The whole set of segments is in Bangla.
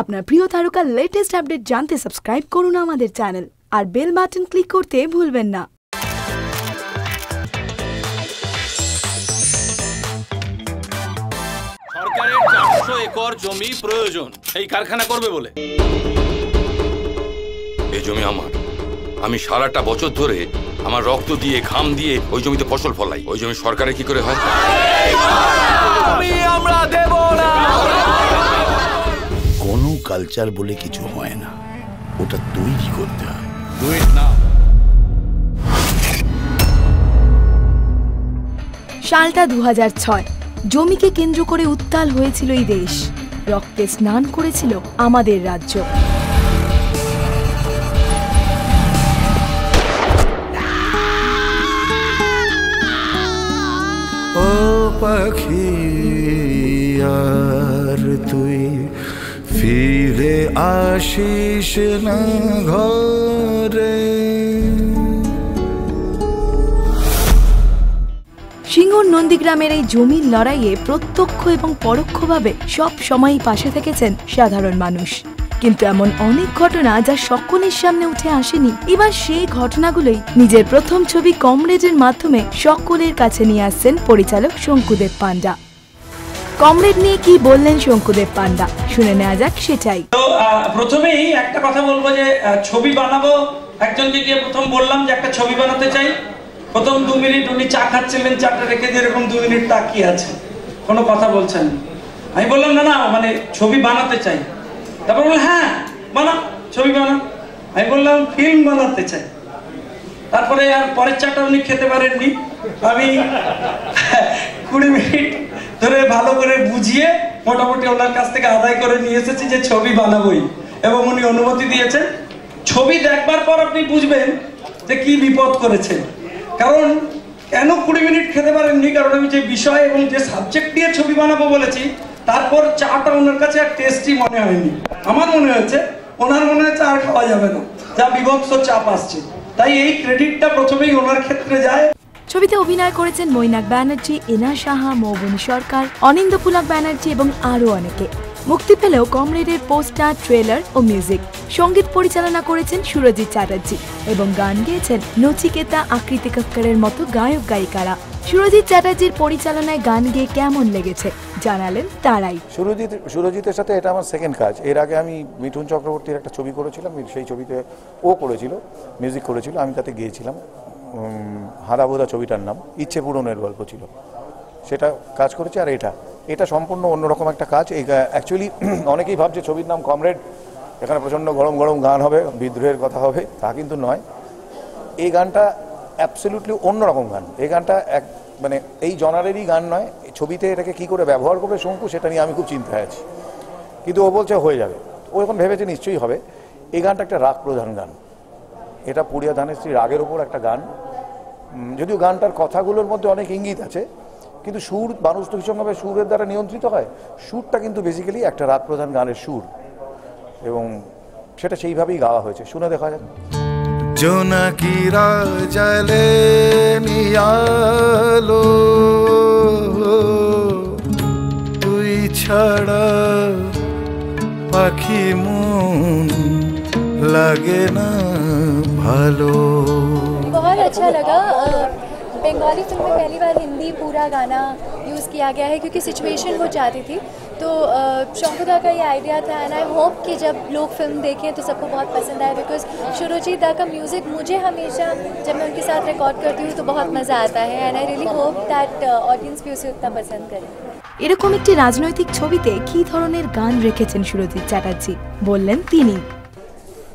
আপনার প্রিয় তারকার লেটেস্ট আপডেট জানতে সাবস্ক্রাইব করুন আমাদের চ্যানেল আর বেল বাটন ক্লিক করতে ভুলবেন না। সরকারের চারশো একর জমি প্রয়োজন এই কারখানা করবে বলে। এই জমি আমার। আমি সারাটা বছর ধরে আমার রক্ত দিয়ে ঘাম দিয়ে ওই জমিতে ফসল ফলাই। ওই জমি সরকারের কি করে হয়? আমরা দেব না। কালচার বলে কিছু হয় না। ওটা তৈরি করতে হয়। সালটা দু ছয়। জমিকে কেন্দ্র করে উত্তাল হয়েছিল এই দেশ। রক্তে স্নান করেছিল আমাদের রাজ্য। ও পাখি আর তুই ফিরে আসিস না ঘরে। সিঙ্গুর নন্দীগ্রামের এই জমির লড়াইয়ে প্রত্যক্ষ এবং পরোক্ষভাবে সব সময়ই পাশে থেকেছেন সাধারণ মানুষ। কিন্তু এমন অনেক ঘটনা যা সকলের সামনে উঠে আসেনি, এবার সেই ঘটনাগুলোই নিজের প্রথম ছবি কমরেডের মাধ্যমে সকলের কাছে নিয়ে আসছেন পরিচালক শঙ্কুদেব পান্ডা কমরেড নিয়ে কি বললেন শঙ্কুদেব পান্ডা শুনে নেওয়া যাক সেটাই। প্রথমেই একটা কথা বলব যে ছবি বানাবো। একজনকে গিয়ে প্রথম বললাম যে, একটা ছবি বানাতে চাই। প্রথম দু মিনিট উনি চা খাচ্ছিলেন, চাটা রেখে দিয়ে এরকম দু মিনিট তাকিয়ে আছে। কোনো কথা বলছেন আমি বললাম, না না মানে ছবি বানাতে চাই। তারপর বললাম হ্যাঁ বানা ছবি বানা আমি বললাম, ফিল্ম বানাতে চাই। তারপরে আর পরের চাটা উনি খেতে পারেননি। আমি কুড়ি মিনিট ধরে ভালো করে বুঝিয়ে মোটামুটি ওনার কাছ থেকে আদায় করে নিয়ে এসেছি যে ছবি বানাবোই। এবং উনি অনুমতি দিয়েছেন। ছবি দেখবার পর আপনি বুঝবেন যে কি বিপদ করেছেন কারণ কেন কুড়ি মিনিট খেতে পারেননি? কারণ আমি যে বিষয় এবং যে সাবজেক্ট দিয়ে ছবি বানাবো বলেছি, তারপর চাটা ওনার কাছে আর টেস্টি মনে হয়নি। আমার মনে হয়েছে, ওনার মনে হচ্ছে আর খাওয়া যাবে না। যা বিভৎস চাপ আসছে। তাই এই ক্রেডিটটা প্রথমেই ওনার ক্ষেত্রে যায়। ছবিতে অভিনয় করেছেন মৈনাক ব্যানার্জি, এনা সাহা, মৌবনী সরকার, অনিন্দ পুলক ব্যানার্জি এবং আরও অনেকে। মুক্তি পেলেও কমরেডের পোস্টার, ট্রেলার ও মিউজিক। সংগীত পরিচালনা করেছেন সুরজিৎ চ্যাটার্জি এবং গান গেয়েছেন নচিকেতা, আকৃতি কাক্করের মতো গায়ক গায়িকারা। সুরজিৎ চ্যাটার্জির পরিচালনায় গান গেয়ে কেমন লেগেছে জানালেন তারাই। সুরজিৎ, সুরজিতের সাথে এটা আমার সেকেন্ড কাজ। এর আগে আমি মিঠুন চক্রবর্তীর একটা ছবি করেছিলাম, সেই ছবিতে ও করেছিল মিউজিক করেছিল, আমি তাতে গিয়েছিলাম। হাদাবোদা ছবিটার নাম, ইচ্ছে পূরণের গল্প ছিল। সেটা কাজ করেছে আর এটা। এটা সম্পূর্ণ অন্যরকম একটা কাজ। এই অ্যাকচুয়ালি অনেকেই ভাবছে ছবির নাম কমরেড, এখানে প্রচণ্ড গরম গরম গান হবে, বিদ্রোহের কথা হবে, তা কিন্তু নয়। এই গানটা অ্যাবসলিউটলি অন্যরকম গান। এই গানটা এক মানে এই জনারেরই গান নয়। ছবিতে এটাকে কি করে ব্যবহার করবে শঙ্কু, সেটা নিয়ে আমি খুব চিন্তায় আছি। কিন্তু ও বলছে হয়ে যাবে। ও এখন ভেবেছে নিশ্চয়ই হবে। এই গানটা একটা রাগ প্রধান গান। এটা পুরিয়া ধানেশ্রী রাগের ওপর একটা গান। যদিও গানটার কথাগুলোর মধ্যে অনেক ইঙ্গিত আছে, কিন্তু সুর, মানুষ তো ভীষণভাবে সুরের দ্বারা নিয়ন্ত্রিত হয়। সুরটা কিন্তু বেসিক্যালি একটা রাগ প্রধান গানের সুর। এবং সেটা সেইভাবেই গাওয়া হয়েছে। শুনে দেখা যাক। জোনাকিরা জলে নিয়ালো তুই ছাড়া পাখি মন লাগে না ভালো बहुत अच्छा लगा अ, बंगाली फिल्म में पहली बार हिंदी पूरा गाना यूज़ किया गया है क्योंकि सिचुएशन वो चाहती थी तो अ, शंकुदा का ये आइडिया था एंड आई होप कि जब लोग फिल्म देखें तो सबको बहुत पसंद आए बिकॉज शुरुजीत दा का म्यूज़िक मुझे हमेशा जब मैं उनके साथ रिकॉर्ड करती हूँ तो बहुत मज़ा आता है and I really hope that audience भी उसे उतना पसंद करे এরকম একটি রাজনৈতিক ছবিতে কী ধরনের গান রেখেছেন সুরজিৎ চ্যাটার্জি বললেন তিনি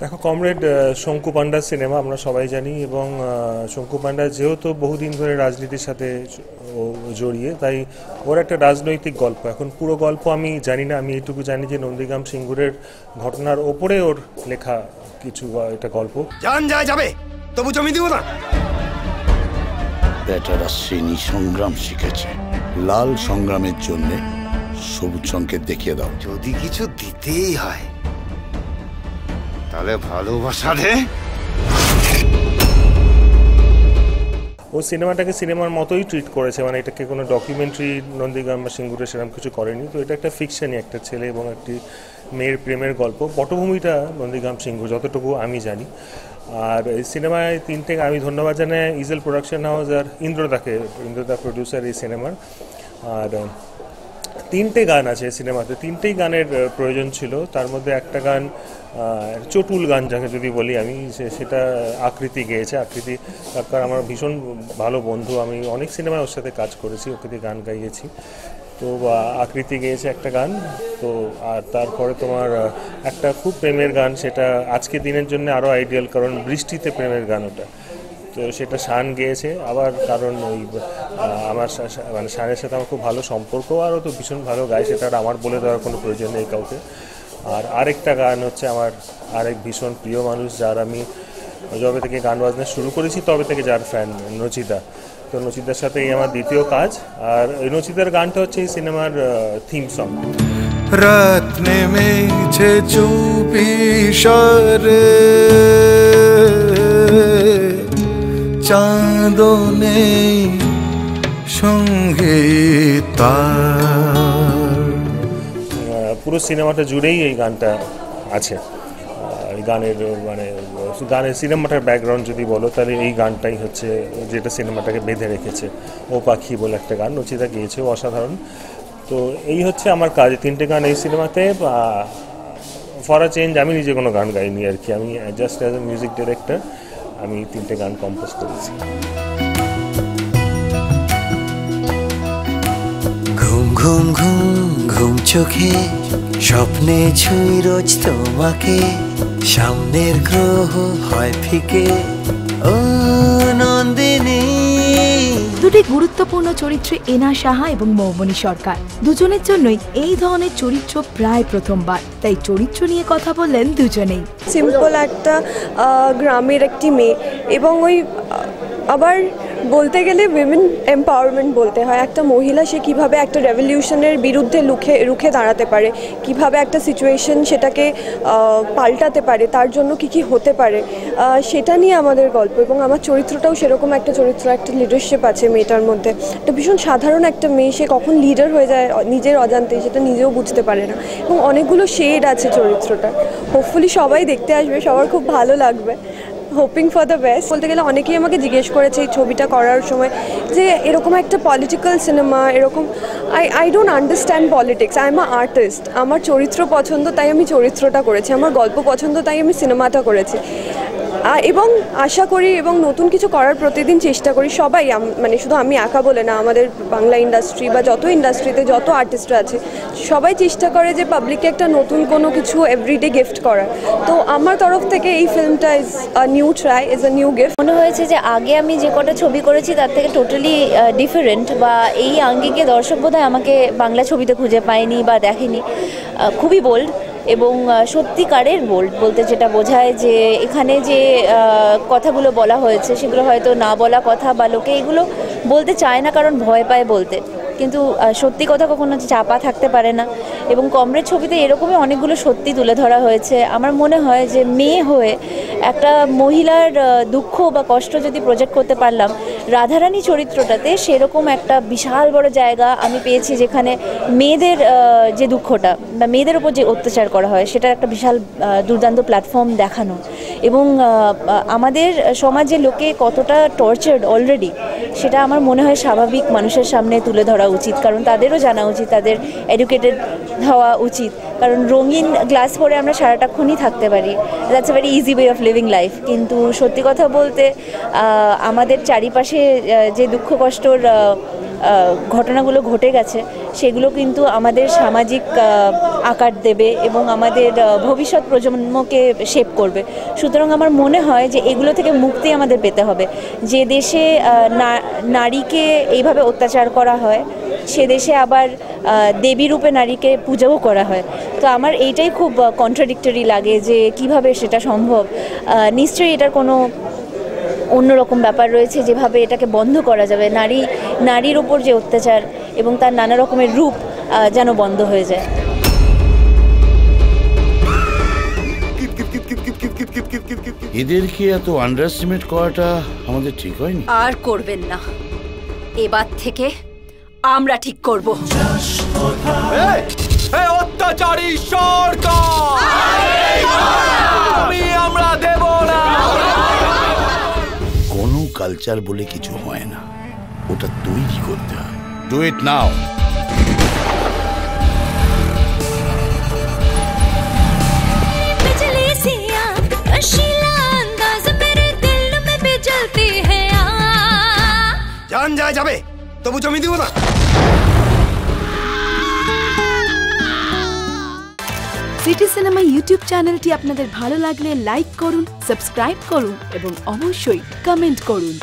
দেখো কমরেড শঙ্কু পান্ডার সিনেমা আমরা সবাই জানি এবং শঙ্কু পান্ডা যেহেতু বহুদিন ধরে রাজনীতির সাথে ও জড়িয়ে তাই ওর একটা রাজনৈতিক গল্প। এখন পুরো গল্প আমি জানি না আমি এইটুকু জানি যে নন্দীগ্রাম সিঙ্গুরের ঘটনার ওপরে ওর লেখা কিছু একটা গল্প। জান যা যাবে। তবু জমি দিব না। বেটারা শ্রেণি সংগ্রাম শিখেছে। লাল সংগ্রামের জন্য সবুজ সংকেত দেখিয়ে দাও। যদি কিছু দিতেই হয় তাহলে ভালোবাসা রে। ও সিনেমাটাকে সিনেমার মতোই ট্রিট করেছে মানে এটাকে কোনো ডকুমেন্টারি নন্দীগ্রাম বা সিঙ্গুরে সেরকম কিছু করেনি। তো এটা একটা ফিকশনই একটা ছেলে এবং একটি মেয়ের প্রেমের গল্প। পটভূমিটা নন্দীগ্রাম সিংহ, যতটুকু আমি জানি। আর এই সিনেমায় তিনটে আমি ধন্যবাদ জানাই। ইজেল প্রোডাকশন হাউস আর ইন্দ্রদাকে, ইন্দ্রদা প্রডিউসার এই সিনেমার। আর তিনটে গান আছে সিনেমাতে। তিনটেই গানের প্রয়োজন ছিল। তার মধ্যে একটা গান চটুল গান যাকে যদি বলি আমি সেটা আকৃতি গেয়েছে। আকৃতি কাকার আমার ভীষণ ভালো বন্ধু। আমি অনেক সিনেমায় ওর সাথে কাজ করেছি, ওকে দিয়ে গান গাইয়েছি। তো আকৃতি গেয়েছে একটা গান। তো, আর তারপরে তোমার একটা খুব প্রেমের গান, সেটা আজকে দিনের জন্য আরও আইডিয়াল কারণ বৃষ্টিতে প্রেমের গান ওটা। তো সেটা শান গেয়েছে। আবার কারণ ওই আমার মানে শানের সাথে আমার খুব ভালো সম্পর্ক, আরও তো ভীষণ ভালো গায়, সেটা আমার বলে দেওয়ার কোনো প্রয়োজন নেই কাউকে। আর আরেকটা গান হচ্ছে আমার আরেক ভীষণ প্রিয় মানুষ, যার আমি যবে থেকে গান বাজনা শুরু করেছি, তবে থেকে যার ফ্যান নচিতা তো নচিতার সাথে এই আমার দ্বিতীয় কাজ। আর এই নচিতার গানটা হচ্ছে এই সিনেমার থিম সং রাত নেমেছে চুপি সরে। চাঁদও নেই সঙ্গে পুরো সিনেমাটা জুড়েই এই গানটা আছে। এই গানের মানে গানের সিনেমাটার ব্যাকগ্রাউন্ড যদি বলো, তাহলে এই গানটাই হচ্ছে যেটা সিনেমাটাকে বেঁধে রেখেছে। ও পাখি বলে একটা গান রচিতা গিয়েছে অসাধারণ। তো এই হচ্ছে আমার কাজ তিনটে গান এই সিনেমাতে। ফর আ চেঞ্জ আমি নিজে কোনো গান গাইনি আর কি। আমি just as a music director আমি তিনটে গান কম্পোজ করেছি। ঘুম ঘুম ঘুম ঘুম চোখে স্বপ্নে ছুঁই রোজ তোমাকে। সামনের গ্রহ হয় ফিকে। ও নন্দিনী দুটি গুরুত্বপূর্ণ চরিত্রে এনা সাহা এবং মৌমনি সরকার। দুজনের জন্যই এই ধরনের চরিত্র প্রায় প্রথমবার। তাই চরিত্র নিয়ে কথা বললেন দুজনেই। সিম্পল একটা গ্রামের একটি মেয়ে এবং ওই আবার বলতে গেলে উইমেন এম্পাওয়ারমেন্ট বলতে হয়। একটা মহিলা সে কীভাবে একটা রেভলিউশনের বিরুদ্ধে লুখে, রুখে দাঁড়াতে পারে, কীভাবে একটা সিচুয়েশন সেটাকে পাল্টাতে পারে, তার জন্য কি কি হতে পারে সেটা নিয়ে আমাদের গল্প। এবং আমার চরিত্রটাও সেরকম একটা চরিত্র, একটা লিডারশিপ আছে মেয়েটার মধ্যে। একটা ভীষণ সাধারণ একটা মেয়ে, সে কখন লিডার হয়ে যায় নিজের অজান্তে সেটা নিজেও বুঝতে পারে না। এবং অনেকগুলো শেড আছে চরিত্রটা হোপফুলি সবাই দেখতে আসবে, সবার খুব ভালো লাগবে। হোপিং ফর দ্য বেস্ট বলতে গেলে অনেকেই আমাকে জিজ্ঞেস করেছে এই ছবিটা করার সময় যে এরকম একটা পলিটিক্যাল সিনেমা এরকম I I don't understand politics I am a artist আমার চরিত্র পছন্দ, তাই আমি চরিত্রটা করেছি। আমার গল্প পছন্দ, তাই আমি সিনেমাটা করেছি। এবং আশা করি এবং নতুন কিছু করার প্রতিদিন চেষ্টা করি। সবাই মানে শুধু আমি একা বলে না, আমাদের বাংলা ইন্ডাস্ট্রি বা যত ইন্ডাস্ট্রিতে যত আর্টিস্টরা আছে, সবাই চেষ্টা করে যে পাবলিককে একটা নতুন কোনো কিছু এভরিডে গিফট করার। তো আমার তরফ থেকে এই ফিল্মটা is a new try is a new gift মনে হয়েছে যে আগে আমি যে কটা ছবি করেছি, তার থেকে টোটালি ডিফারেন্ট বা এই আঙ্গিকে দর্শক বোধহয় আমাকে বাংলা ছবিতে খুঁজে পায়নি বা দেখেনি। খুবই বোল্ড এবং সত্যিকারের বোল্ড বলতে যেটা বোঝায় যে এখানে যে কথাগুলো বলা হয়েছে সেগুলো হয়তো না বলা কথা বা লোকে এগুলো বলতে চায় না কারণ ভয় পায় বলতে। কিন্তু সত্যি কথা কখনো চাপা থাকতে পারে না। এবং কমরেড ছবিতে এরকমই অনেকগুলো সত্যি তুলে ধরা হয়েছে। আমার মনে হয় যে মেয়ে হয়ে একটা মহিলার দুঃখ বা কষ্ট যদি প্রজেক্ট করতে পারলাম, রাধারানী চরিত্রটাতে সেরকম একটা বিশাল বড় জায়গা আমি পেয়েছি যেখানে মেয়েদের যে দুঃখটা বা মেয়েদের উপর যে অত্যাচার করা হয় সেটার একটা বিশাল দুর্দান্ত প্ল্যাটফর্ম দেখানো। এবং আমাদের সমাজে লোকে কতটা টর্চার্ড অলরেডি সেটা আমার মনে হয় স্বাভাবিক মানুষের সামনে তুলে ধরা উচিত। কারণ তাদেরও জানা উচিত, তাদের এডুকেটেড হওয়া উচিত। কারণ রঙিন গ্লাস পরে আমরা সারাটাক্ষণই থাকতে পারি। That's a very easy way of living life কিন্তু সত্যি কথা বলতে আমাদের চারিপাশে যে দুঃখ কষ্টর ঘটনাগুলো ঘটে গেছে, সেগুলো কিন্তু আমাদের সামাজিক আকার দেবে এবং আমাদের ভবিষ্যৎ প্রজন্মকে শেপ করবে। সুতরাং আমার মনে হয় যে এগুলো থেকে মুক্তি আমাদের পেতে হবে। যে দেশে নারীকে এইভাবে অত্যাচার করা হয়, সে দেশে আবার দেবী রূপে নারীকে পূজাও করা হয়। তো আমার এইটাই খুব কন্ট্রাডিক্টরি লাগে যে কীভাবে সেটা সম্ভব। নিশ্চয়ই এটার কোনো অন্যরকম ব্যাপার রয়েছে যেভাবে এটাকে বন্ধ করা যাবে। নারী নারীর ওপর যে অত্যাচার এবং তার নানা রকমের রূপ যেন বন্ধ হয়ে যায়। এদেরকে এত আন্ডারস্টিমেট করাটা আমাদের ঠিক হয়নি? আর করবেন না। এবার থেকে আমরা ঠিক করব। অত্যাচারী সরকার! কালচার বলে কিছু হয় না ওটা তৈরি করতে হয় ডু ইট নাও জান যায় যাবে তবু জমি দিব না সিটি সিনেমা ইউটিউব চ্যানেলটি আপনাদের ভালো লাগলে লাইক করুন সাবস্ক্রাইব করুন এবং অবশ্যই কমেন্ট করুন।